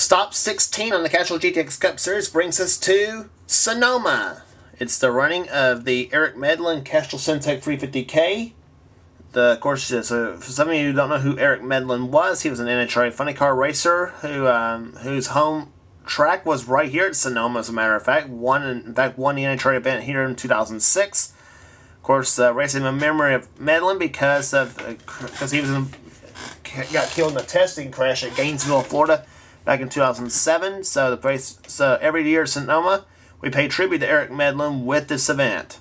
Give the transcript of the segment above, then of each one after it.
Stop 16 on the Castrol GTX Cup Series brings us to Sonoma. It's the running of the Eric Medlen Castrol Syntec 350K. The, course, so for some of you who don't know who Eric Medlen was, he was an NHRA funny car racer who um, whose home track was right here at Sonoma, as a matter of fact. Won, in fact, won the NHRA event here in 2006. Of course, uh, racing in memory of Medlen because of because uh, he was in, got killed in a testing crash at Gainesville, Florida back in 2007. So the place, so every year Sonoma, we pay tribute to Eric Medlen with this event.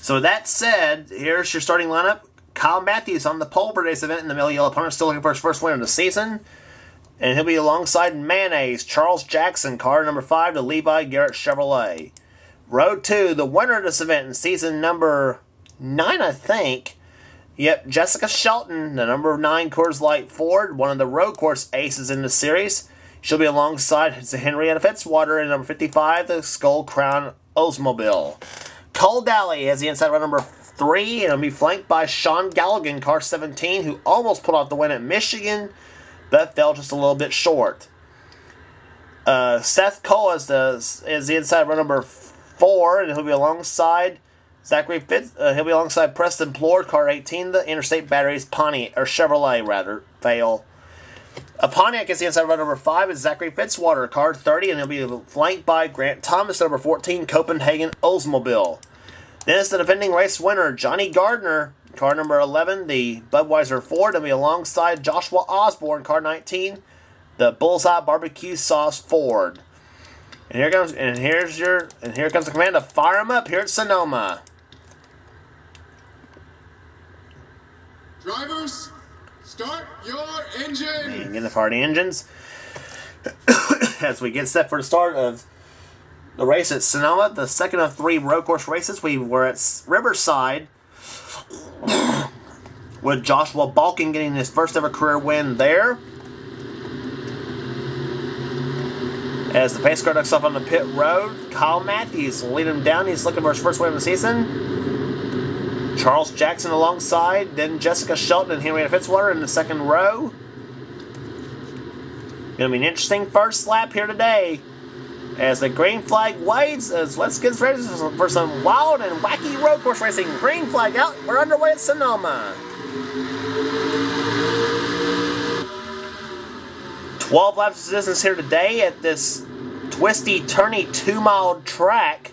So that said, here's your starting lineup. Kyle Matthews on the pole for today's event in the middle yellow opponent, still looking for his first win of the season. And he'll be alongside Mayonnaise, Charles Jackson, car number five to Levi Garrett Chevrolet. Road 2, the winner of this event in season number 9, I think, Yep, Jessica Shelton, the number 9 Coors Light Ford, one of the road course aces in the series. She'll be alongside Henrietta Fitzwater in number 55, the Skull Crown Oldsmobile. Cole Daly has the inside run number 3, and will be flanked by Sean Galligan, car 17, who almost pulled off the win at Michigan, but fell just a little bit short. Uh, Seth Cole is the, is the inside run number 4, and he'll be alongside Zachary Fitz, uh, he'll be alongside Preston Plord, car 18, the Interstate Batteries Pontiac, or Chevrolet rather, fail. A Pontiac is the inside run number 5 is Zachary Fitzwater, car 30, and he'll be flanked by Grant Thomas, number 14, Copenhagen Oldsmobile. Then it's the defending race winner, Johnny Gardner, car number 11, the Budweiser Ford, and be alongside Joshua Osborne, car 19, the Bullseye Barbecue Sauce Ford. And here comes, and here's your, and here comes the command to fire him up here at Sonoma. Drivers, start your engine. And get the party engines. As we get set for the start of the race at Sonoma, the second of three road course races, we were at Riverside with Joshua Balkin getting his first ever career win there. As the pace car ducks off on the pit road, Kyle Matthews leading him down. He's looking for his first win of the season. Charles Jackson alongside, then Jessica Shelton and Henrietta Fitzwater in the second row. Gonna be an interesting first lap here today. As the green flag waves, as let's get ready for some wild and wacky road course racing. Green flag out, we're underway at Sonoma. 12 laps of distance here today at this twisty, turny, two mile track.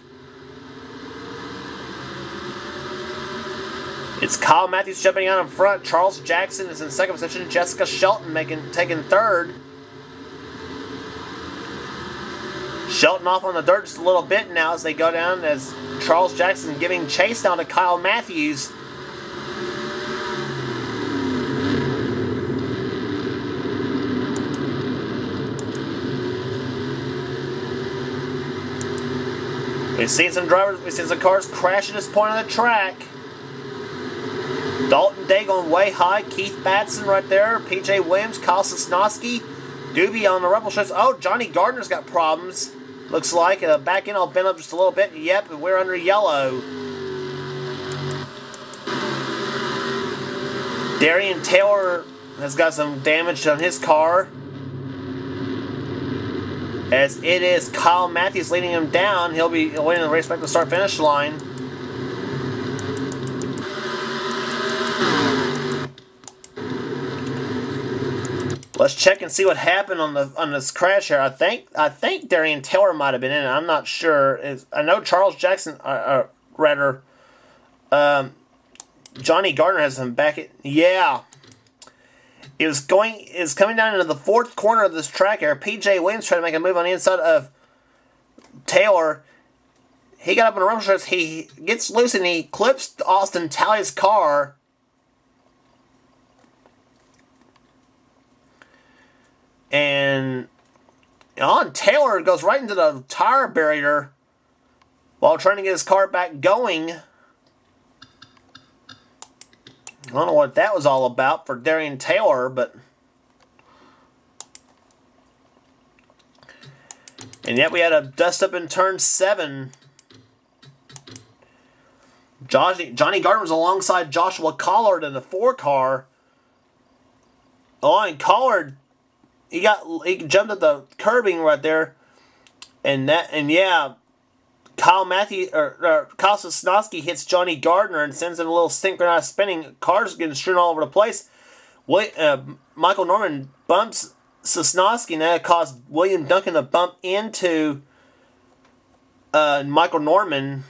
It's Kyle Matthews jumping out in front. Charles Jackson is in second position. Jessica Shelton making taking third. Shelton off on the dirt just a little bit now as they go down as Charles Jackson giving chase down to Kyle Matthews. We've seen some drivers, we've seen some cars crash at this point on the track. Dalton Day going way high. Keith Batson right there. PJ Williams, Kyle Sosnowski. Doobie on the Rebel Ships. Oh, Johnny Gardner's got problems. Looks like. Uh, back in, I'll bend up just a little bit. Yep, we're under yellow. Darian Taylor has got some damage on his car. As it is Kyle Matthews leading him down. He'll be winning the race back to the start finish line. Let's check and see what happened on the on this crash here. I think I think Darian Taylor might have been in it. I'm not sure. It's, I know Charles Jackson, uh, uh, rather, um, Johnny Gardner has him back. At, yeah, it was going. Is coming down into the fourth corner of this track here. PJ Williams trying to make a move on the inside of Taylor. He got up in the rumble strips. He gets loose and he clips Austin Talley's car And on Taylor goes right into the tire barrier while trying to get his car back going. I don't know what that was all about for Darian Taylor, but. And yet we had a dust up in turn seven. Johnny, Johnny Gardner was alongside Joshua Collard in the four car. Oh, and Collard he got he jumped at the curbing right there, and that and yeah, Kyle Matthew or, or Kyle Sosnowski hits Johnny Gardner and sends him a little synchronized spinning. Cars getting strewn all over the place. Wait, uh, Michael Norman bumps Sosnowski, and that caused William Duncan to bump into uh, Michael Norman.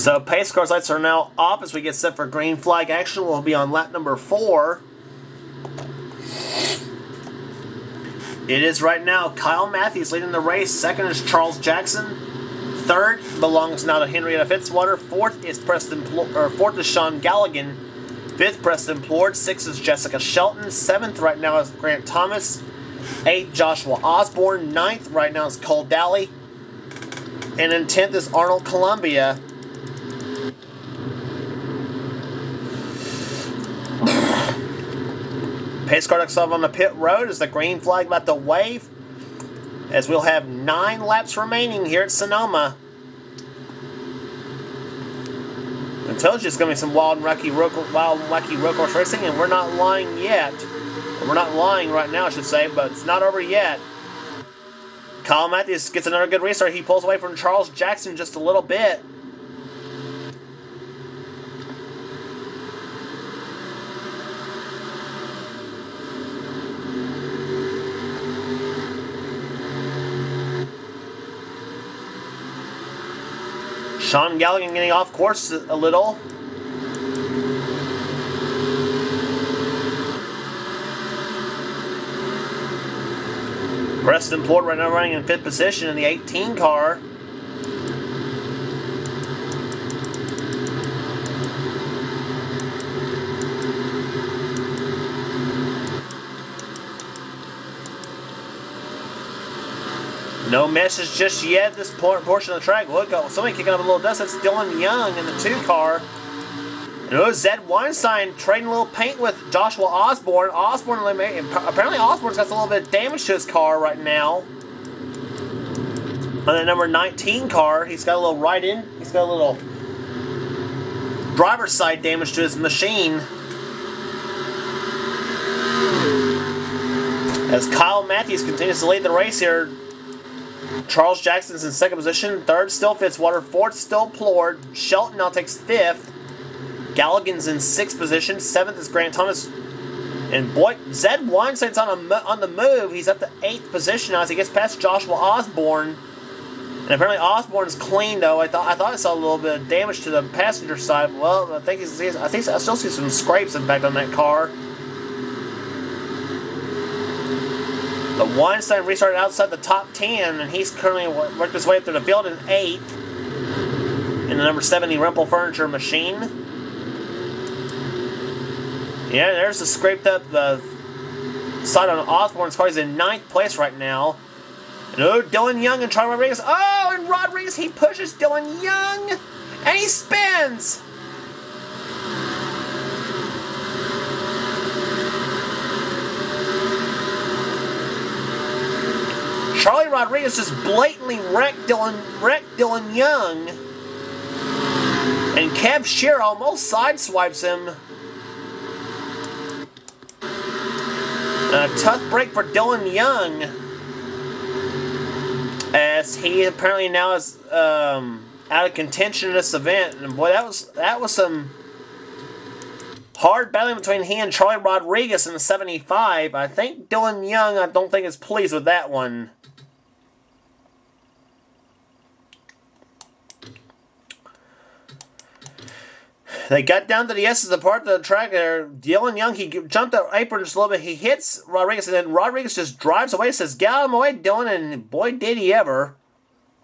So pace cars lights are now off as we get set for green flag action. We'll be on lap number four. It is right now Kyle Matthews leading the race. Second is Charles Jackson. Third belongs now to Henrietta Fitzwater. Fourth is Preston Pl- or fourth is Sean Galligan. Fifth Preston Plord. Sixth is Jessica Shelton. Seventh right now is Grant Thomas. Eighth Joshua Osborne. Ninth right now is Cole Daly. And then tenth is Arnold Columbia. Pace car next up on the pit road is the green flag about to wave. As we'll have nine laps remaining here at Sonoma. I told you it's going to be some wild and wacky, road, wild and wacky road course racing, and we're not lying yet. We're not lying right now, I should say, but it's not over yet. Kyle Matthews gets another good restart. He pulls away from Charles Jackson just a little bit. Sean Gallagher getting off course a little. Preston Plord right now running in fifth position in the 18 car. No message just yet. This portion of the track. Look, oh, somebody kicking up a little dust. That's Dylan Young in the two car. And it was Zed Weinstein trading a little paint with Joshua Osborne. Osborne apparently Osborne's got a little bit of damage to his car right now. On the number 19 car, he's got a little right in. He's got a little driver's side damage to his machine. As Kyle Matthews continues to lead the race here, Charles Jackson's in second position. Third, still Fitzwater. Fourth, still Plord. Shelton now takes fifth. Galligan's in sixth position. Seventh is Grant Thomas. And boy, Zed Weinstein's on, a, on the move. He's up to eighth position now as he gets past Joshua Osborne. And apparently Osborne's clean though. I thought I thought I saw a little bit of damage to the passenger side. Well, I think he's, I think I still see some scrapes in fact on that car. The Weinstein restarted outside the top 10, and he's currently worked his way up through the field in 8th in the number 70 Rempel Furniture Machine. Yeah, there's the scraped up the side on Osborne's car. He's in ninth place right now. And oh, Dylan Young and Charlie Rodriguez. Oh, and Rodriguez, he pushes Dylan Young, and he spins. Charlie Rodriguez just blatantly wrecked Dylan, wrecked Dylan Young. And Kev Shear almost sideswipes him. A tough break for Dylan Young. As he apparently now is um, out of contention in this event. And boy, that was that was some hard battling between he and Charlie Rodriguez in the 75. I think Dylan Young, I don't think is pleased with that one. They got down to the S of the part of the track there. Dylan Young, he jumped the apron just a little bit. He hits Rodriguez, and then Rodriguez just drives away, says, Get out of my way, Dylan. And boy, did he ever.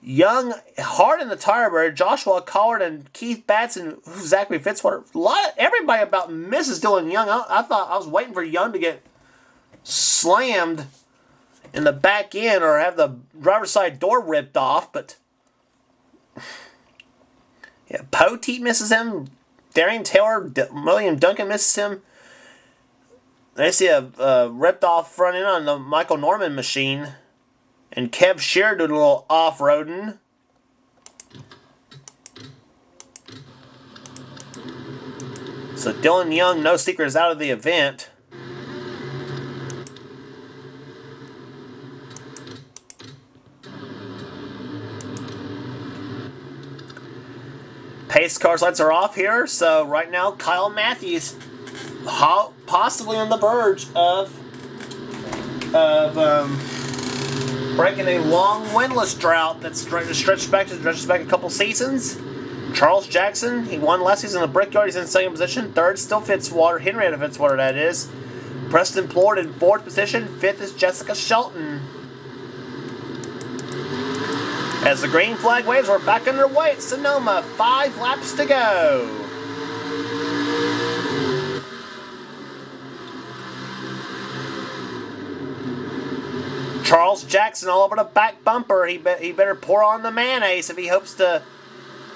Young, hard in the tire bird. Joshua Collard and Keith Batson, Zachary Fitzwater. A lot of, everybody about misses Dylan Young. I, I thought I was waiting for Young to get slammed in the back end or have the driver's side door ripped off, but yeah, Poteet misses him. Darian Taylor, D- William Duncan misses him. They see a uh, ripped off front end on the Michael Norman machine. And Kev Shear did a little off roading. So Dylan Young, no secret, is out of the event. Pace cars lights are off here, so right now Kyle Matthews ho- possibly on the verge of of um, breaking a long winless drought that's stre- stretched back to stretches back a couple seasons. Charles Jackson, he won last season in the Brickyard. He's in second position. Third still Fitzwater. Henrietta Fitzwater, that is. Preston Plord in fourth position. Fifth is Jessica Shelton. As the green flag waves, we're back underway at Sonoma. Five laps to go. Charles Jackson all over the back bumper. He, be- he better pour on the mayonnaise if he hopes to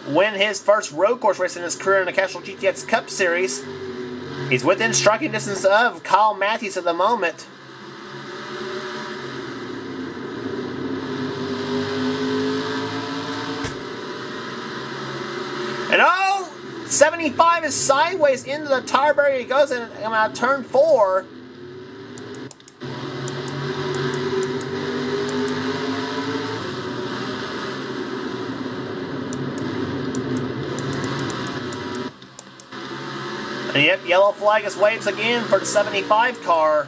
win his first road course race in his career in the Castrol GTX Cup Series. He's within striking distance of Kyle Matthews at the moment. And oh, 75 is sideways into the tire barrier. He goes in about turn four. And yep, yellow flag is waves again for the 75 car.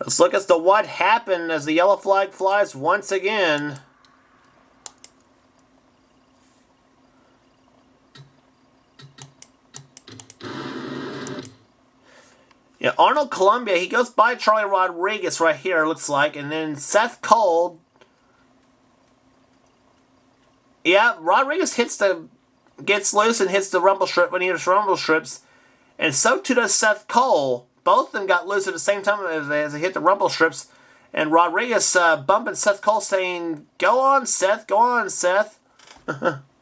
Let's look as to what happened as the yellow flag flies once again. Yeah, Arnold Columbia, he goes by Charlie Rodriguez right here, looks like, and then Seth Cole yeah, Rodriguez hits the gets loose and hits the rumble strip when he hits rumble strips, and so too does Seth Cole. Both of them got loose at the same time as they, as they hit the rumble strips, and Rodriguez uh, bumping Seth Cole, saying, "Go on, Seth. Go on, Seth."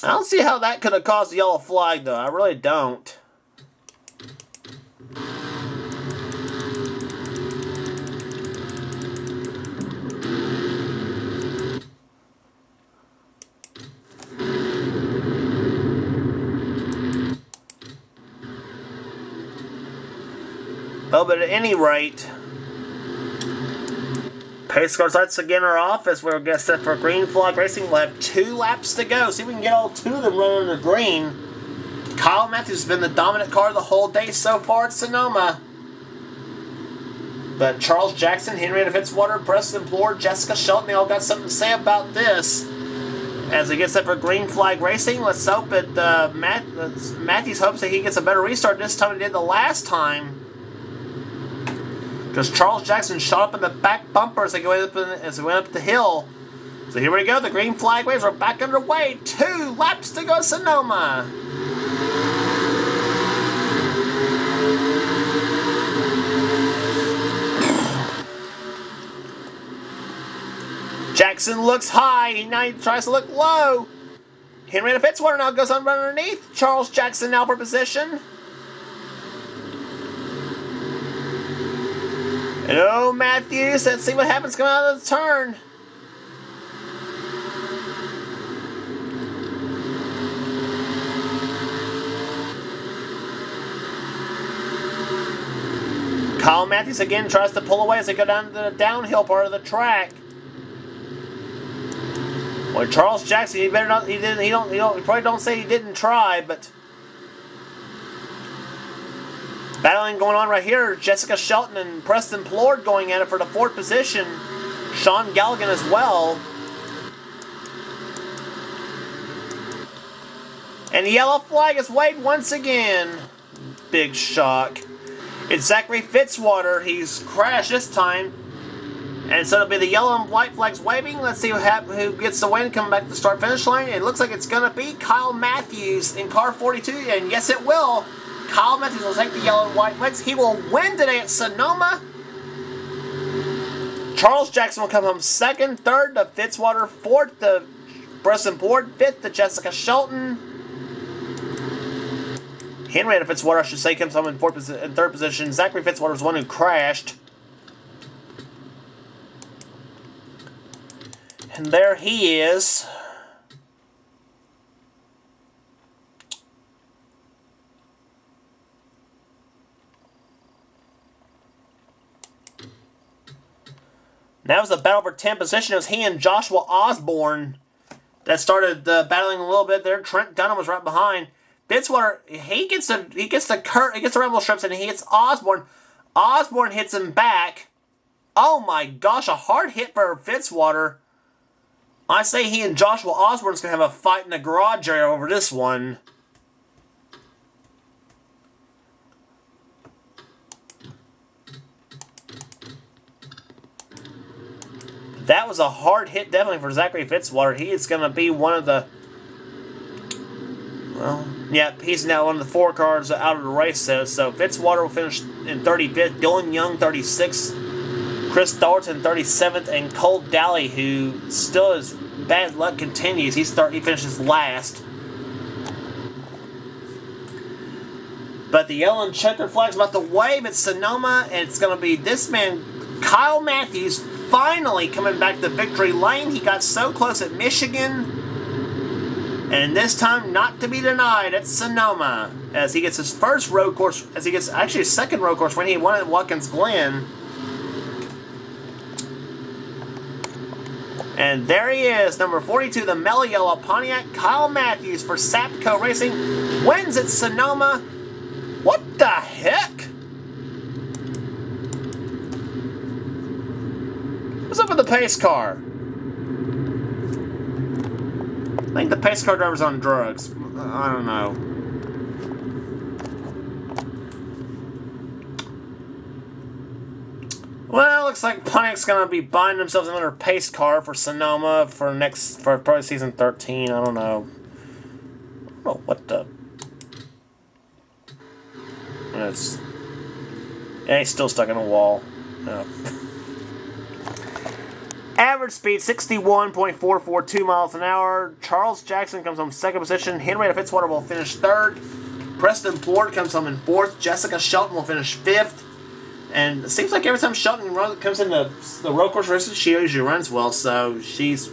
I don't see how that could have caused the yellow flag, though. I really don't. Oh, but at any rate, pace cars lights again are off as we're get set for green flag racing. We'll have two laps to go. See if we can get all two of them running under green. Kyle Matthews has been the dominant car the whole day so far at Sonoma. But Charles Jackson, Henrietta Fitzwater, Preston Plord, Jessica Shelton, they all got something to say about this. As he gets set for green flag racing, let's hope that uh, Matt, Matthews hopes that he gets a better restart this time than he did the last time. Because Charles Jackson shot up in the back bumper as they, go up in, as they went up the hill. So here we go. The green flag waves are back underway. Two laps to go, Sonoma. Jackson looks high. He now tries to look low. Henrietta Fitzwater now goes on underneath. Charles Jackson now for position. And oh, Matthews, let's see what happens coming out of the turn. Kyle Matthews again tries to pull away as they go down the downhill part of the track. Well, Charles Jackson, he better not. He didn't. He don't. He don't. He probably don't say he didn't try, but battling going on right here. Jessica Shelton and Preston Plord going at it for the fourth position. Sean Galligan as well. And the yellow flag is waved once again. Big shock. It's Zachary Fitzwater. He's crashed this time. And so it'll be the yellow and white flags waving. Let's see who, who gets the win coming back to the start finish line. It looks like it's going to be Kyle Matthews in car 42, and yes, it will. Kyle Matthews will take the yellow and white flags. He will win today at Sonoma. Charles Jackson will come home second, third to Fitzwater, fourth to Preston Board, fifth to Jessica Shelton. Henrietta Fitzwater, I should say, comes home in, fourth, in third position. Zachary Fitzwater is one who crashed. And there he is. That was the battle for 10 position. It was he and Joshua Osborne that started uh, battling a little bit there. Trent Dunham was right behind. Fitzwater, he gets the he gets the cur- he gets the rumble strips and he hits Osborne. Osborne hits him back. Oh my gosh, a hard hit for Fitzwater. I say he and Joshua Osborne's gonna have a fight in the garage area over this one. That was a hard hit, definitely for Zachary Fitzwater. He is going to be one of the. Well, yeah, he's now one of the four cars out of the race. So, so Fitzwater will finish in 35th, Dylan Young 36th, Chris Thornton 37th, and Cole Daly, who still is bad luck continues. He start he finishes last. But the yellow and checker flag's about to wave at Sonoma, and it's going to be this man, Kyle Matthews, finally coming back to victory lane. He got so close at Michigan. And this time, not to be denied, at Sonoma, as he gets his first road course, as he gets actually his second road course when he won at Watkins Glen. And there he is, number 42, the Mellow Yellow Pontiac, Kyle Matthews for Sapco Racing, wins at Sonoma. What the heck? What's up with the pace car? I think the pace car driver's on drugs. I don't know. Well, looks like Pontiac's gonna be buying themselves another pace car for Sonoma for next for probably season thirteen. I don't know. I don't know what the. It's. Yeah, he's still stuck in a wall. Yeah. Average speed 61.442 miles an hour. Charles Jackson comes home second position. Henrietta Fitzwater will finish third. Preston Ford comes home in fourth. Jessica Shelton will finish fifth. And it seems like every time Shelton run, comes in the, the road course races, she usually runs well. So she's.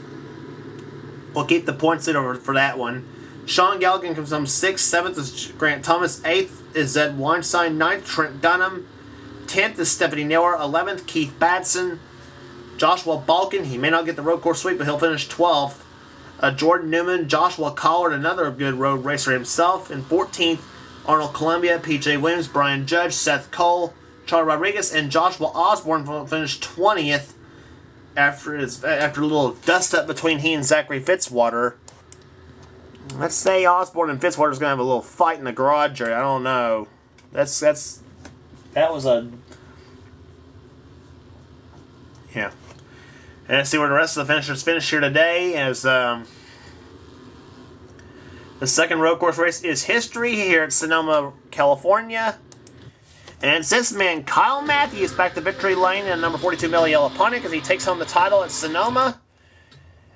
We'll keep the points in over for that one. Sean Galligan comes home sixth. Seventh is Grant Thomas. Eighth is Zed Weinstein. Ninth, Trent Dunham. Tenth is Stephanie Naylor. Eleventh, Keith Batson. Joshua Balkin, he may not get the road course sweep, but he'll finish 12th. Uh, Jordan Newman, Joshua Collard, another good road racer himself. In 14th, Arnold Columbia, PJ Williams, Brian Judge, Seth Cole, Charlie Rodriguez, and Joshua Osborne will finish 20th after his, after a little dust up between he and Zachary Fitzwater. Let's say Osborne and Fitzwater Fitzwater's gonna have a little fight in the garage area. I don't know. That's that's that was a yeah. And see where the rest of the finishers finish here today. As um, the second road course race is history here at Sonoma, California. And this man, Kyle Matthews, back to victory lane in number 42 Mellow Yellow Pontiac as he takes home the title at Sonoma.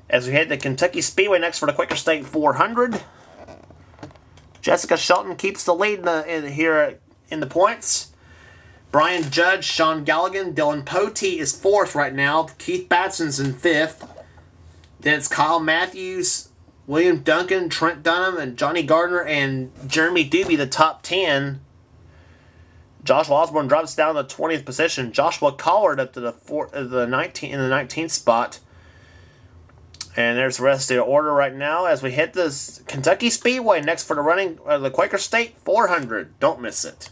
As we head to Kentucky Speedway next for the Quaker State 400. Jessica Shelton keeps the lead in the, in, here in the points. Brian Judge, Sean Galligan, Dylan Potee is fourth right now. Keith Batson's in fifth. Then it's Kyle Matthews, William Duncan, Trent Dunham, and Johnny Gardner and Jeremy Doobie, the top ten. Joshua Osborne drops down to the twentieth position. Joshua Collard up to the four, uh, the nineteen in the nineteenth spot. And there's the rest of the order right now as we hit this Kentucky Speedway next for the running uh, the Quaker State 400. Don't miss it.